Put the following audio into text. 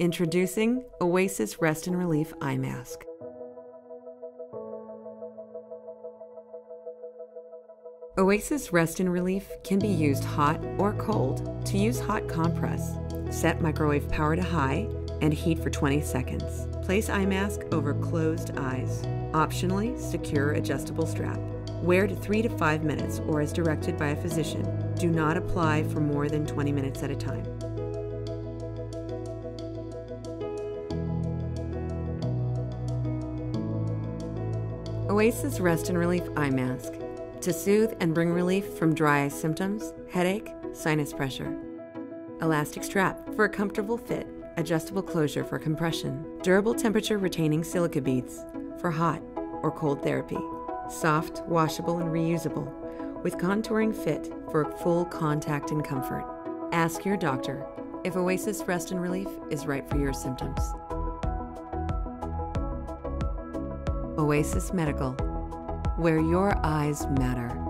Introducing Oasis Rest and Relief Eye Mask. Oasis Rest and Relief can be used hot or cold. To use hot compress, set microwave power to high and heat for 20 seconds. Place eye mask over closed eyes. Optionally, secure adjustable strap. Wear to 3 to 5 minutes or as directed by a physician. Do not apply for more than 20 minutes at a time. Oasis Rest and Relief Eye Mask to soothe and bring relief from dry eye symptoms, headache, sinus pressure. Elastic strap for a comfortable fit, adjustable closure for compression, durable temperature retaining silica beads for hot or cold therapy, soft, washable, and reusable with contouring fit for full contact and comfort. Ask your doctor if Oasis Rest and Relief is right for your symptoms. Oasis Medical, where your eyes matter.